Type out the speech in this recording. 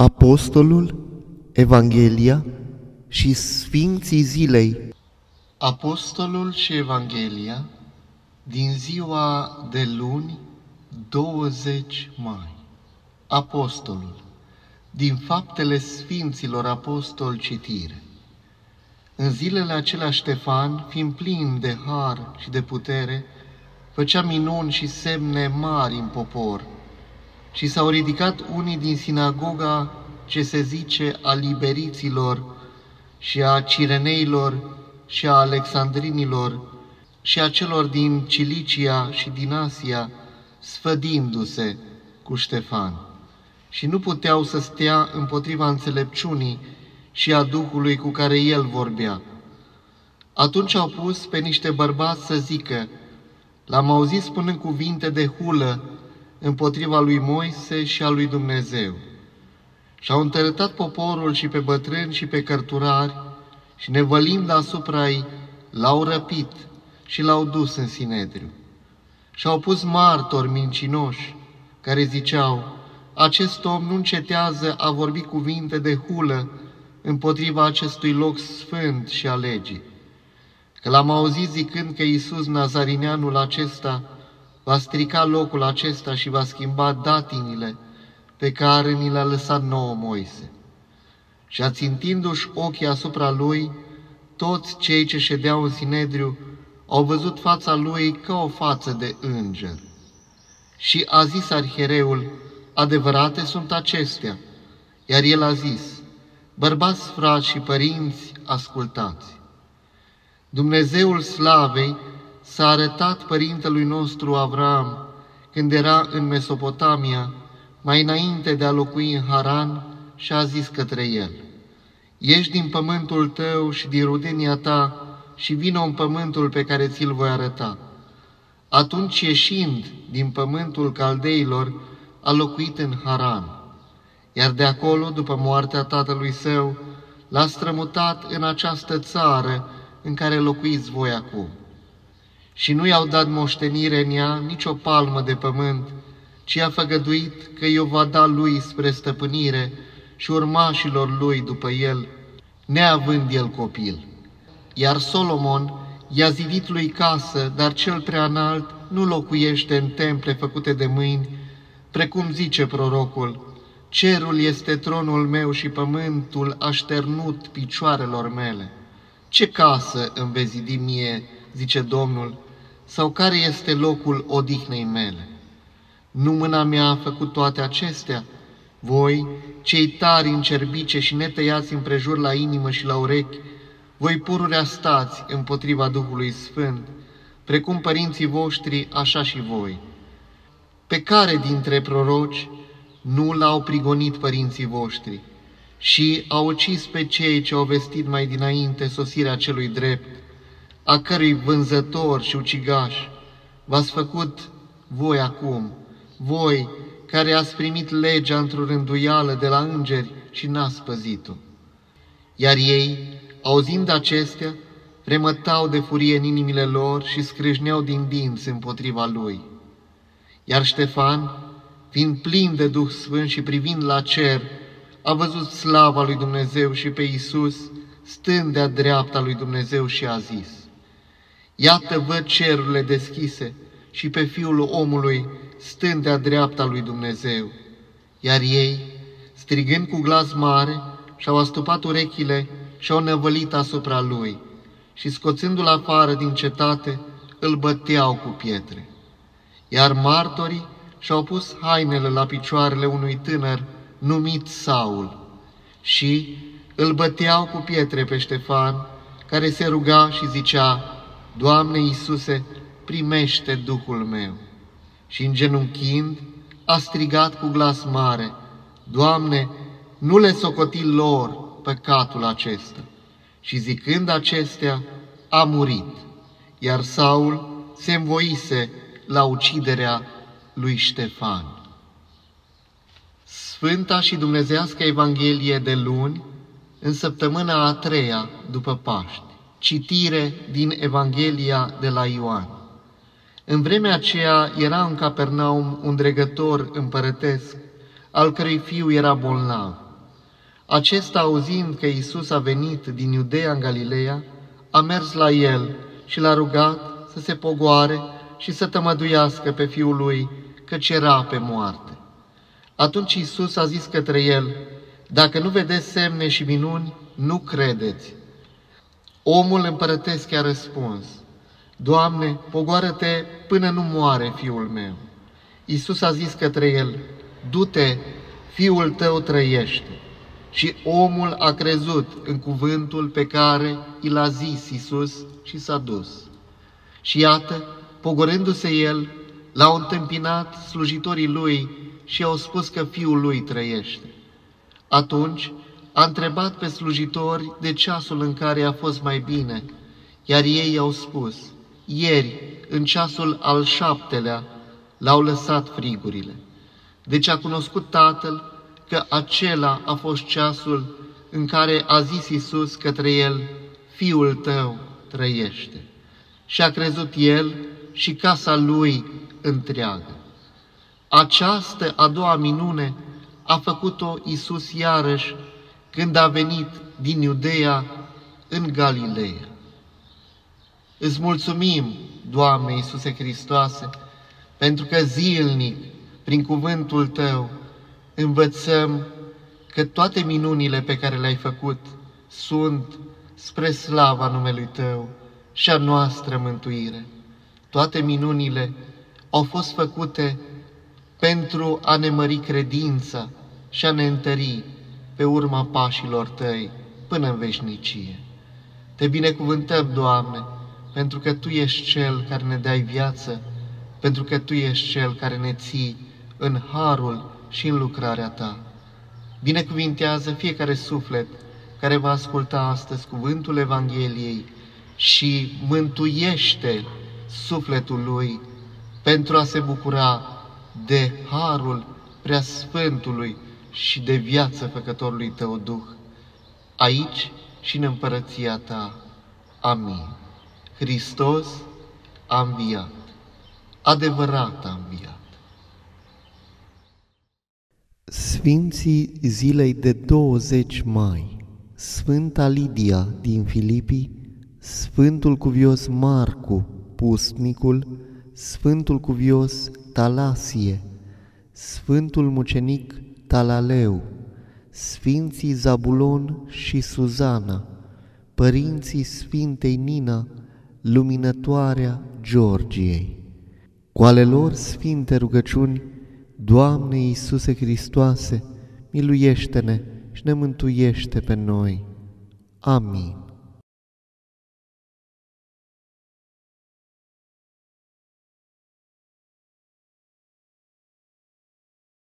Apostolul, Evanghelia și Sfinții Zilei Apostolul și Evanghelia din ziua de luni 20 mai. Apostolul din faptele Sfinților Apostol citire. În zilele acelea Ștefan, fiind plin de har și de putere, făcea minuni și semne mari în popor, și s-au ridicat unii din sinagoga ce se zice a liberiților și a cireneilor și a alexandrinilor și a celor din Cilicia și din Asia, sfădindu-se cu Ștefan. Și nu puteau să stea împotriva înțelepciunii și a Duhului cu care el vorbea. Atunci au pus pe niște bărbați să zică, l-am auzit spunând cuvinte de hulă împotriva lui Moise și a lui Dumnezeu. Și-au întărătat poporul și pe bătrâni și pe cărturari și nevălind asupra ei, l-au răpit și l-au dus în Sinedriu. Și-au pus martori mincinoși care ziceau, acest om nu încetează a vorbi cuvinte de hulă împotriva acestui loc sfânt și a legii. Că l-am auzit zicând că Iisus Nazarineanul acesta va strica locul acesta și va schimba datinile pe care ni le-a lăsat nouă Moise. Și ațintindu-și ochii asupra lui, toți cei ce ședeau în Sinedriu au văzut fața lui ca o față de înger. Și a zis arhiereul, adevărate sunt acestea. Iar el a zis, bărbați, frați și părinți, ascultați. Dumnezeul slavei s-a arătat părintelui nostru Avram când era în Mesopotamia, mai înainte de a locui în Haran, și a zis către el, Ești din pământul tău și din rudenia ta și vină în pământul pe care ți-l voi arăta. Atunci, ieșind din pământul caldeilor, a locuit în Haran, iar de acolo, după moartea tatălui său, l-a strămutat în această țară în care locuiți voi acum și nu i-au dat moștenire în ea nicio palmă de pământ, ci a făgăduit că i-o va da lui spre stăpânire și urmașilor lui după el, neavând el copil. Iar Solomon i-a zidit lui casă, dar cel prea înalt nu locuiește în temple făcute de mâini, precum zice prorocul, cerul este tronul meu și pământul așternut picioarelor mele. Ce casă îmi vezi zidi mie, zice Domnul, sau care este locul odihnei mele? Nu mâna mea a făcut toate acestea? Voi, cei tari în cerbice și netăiați împrejur la inimă și la urechi, voi pururea stați împotriva Duhului Sfânt, precum părinții voștri, așa și voi. Pe care dintre proroci nu l-au prigonit părinții voștri și au ucis pe cei ce au vestit mai dinainte sosirea celui drept, a cărui vânzător și ucigaș v-ați făcut voi acum, voi care ați primit legea într-o rânduială de la îngeri și n-ați păzit-o. Iar ei, auzind acestea, remătau de furie în inimile lor și scrâșneau din dinți împotriva lui. Iar Ștefan, fiind plin de Duh Sfânt și privind la cer, a văzut slava lui Dumnezeu și pe Iisus, stând de-a dreapta lui Dumnezeu și a zis, Iată văd cerurile deschise și pe Fiul omului stând de-a dreapta lui Dumnezeu. Iar ei, strigând cu glas mare, și-au astupat urechile și-au năvălit asupra lui și scoțându-l afară din cetate, îl băteau cu pietre. Iar martorii și-au pus hainele la picioarele unui tânăr numit Saul și îl băteau cu pietre pe Ștefan, care se ruga și zicea, Doamne Iisuse, primește Duhul meu. Și îngenunchind, a strigat cu glas mare, Doamne, nu le socoti lor păcatul acesta. Și zicând acestea, a murit, iar Saul se învoise la uciderea lui Ștefan. Sfânta și Dumnezească Evanghelie de luni, în săptămâna a treia după Paști. Citire din Evanghelia de la Ioan. În vremea aceea era în Capernaum un dregător împărătesc, al cărui fiu era bolnav. Acesta, auzind că Isus a venit din Iudeea în Galileea, a mers la el și l-a rugat să se pogoare și să tămăduiască pe fiul lui, căci era pe moarte. Atunci Isus a zis către el, Dacă nu vedeți semne și minuni, nu credeți. Omul împărătesc a răspuns, Doamne, pogoară-te până nu moare fiul meu. Iisus a zis către el, Du-te, fiul tău trăiește. Și omul a crezut în cuvântul pe care i l-a zis Iisus și s-a dus. Și iată, pogorându-se el, l-au întâmpinat slujitorii lui și au spus că fiul lui trăiește. Atunci a întrebat pe slujitori de ceasul în care a fost mai bine, iar ei au spus, ieri, în ceasul al șaptelea, l-au lăsat frigurile. Deci a cunoscut Tatăl că acela a fost ceasul în care a zis Iisus către el, Fiul tău trăiește. Și a crezut el și casa lui întreagă. Această a doua minune a făcut-o Iisus iarăși când a venit din Iudeea în Galileea. Îți mulțumim, Doamne Iisuse Hristoase, pentru că zilnic, prin cuvântul Tău, învățăm că toate minunile pe care le-ai făcut sunt spre slava numelui Tău și a noastră mântuire. Toate minunile au fost făcute pentru a ne mări credința și a ne întări pe urma pașilor Tăi până în veșnicie. Te binecuvântăm, Doamne, pentru că Tu ești Cel care ne dai viață, pentru că Tu ești Cel care ne ții în harul și în lucrarea Ta. Binecuvintează fiecare suflet care va asculta astăzi cuvântul Evangheliei și mântuiește sufletul lui pentru a se bucura de harul preasfântului și de viață făcătorului Tău Duh, aici și în împărăția Ta. Amin. Hristos a înviat, adevărat a înviat. Sfinții zilei de 20 mai Sfânta Lidia din Filipii, Sfântul Cuvios Marcu, Pustnicul, Sfântul Cuvios Talasie, Sfântul Mucenic Talaleu, Sfinții Zabulon și Suzana, Părinții Sfintei Nina, Luminătoarea Georgiei. Cu ale lor sfinte rugăciuni, Doamne Iisuse Hristoase, miluiește-ne și ne mântuiește pe noi. Amin.